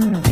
Mm-hmm.